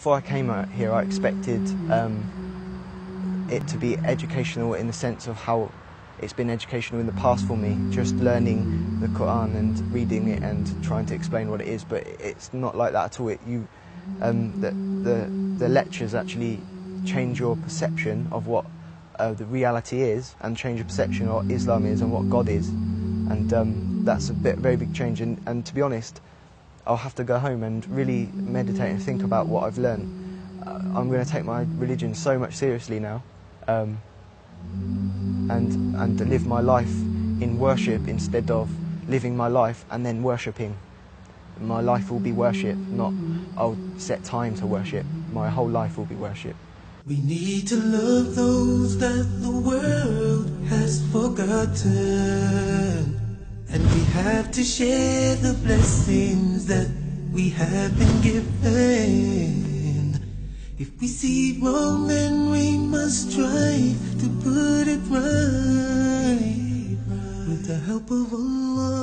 before I came out here, I expected um, it to be educational in the sense of how it's been educational in the past for me, just learning the Quran and reading it and trying to explain what it is. But it's not like that at all. It, you, um, the, the, the lectures actually change your perception of what uh, the reality is and change your perception of what Islam is and what God is. And um, that's a bit, very big change. And, and to be honest, I'll have to go home and really meditate and think about what I've learned. Uh, I'm going to take my religion so much seriously now. Um, and, and live my life in worship instead of living my life and then worshipping. My life will be worship, not I'll set time to worship. My whole life will be worship. We need to love those that the world has forgotten. Have to share the blessings that we have been given. If we see wrong, then we must try to put it right. With the help of Allah.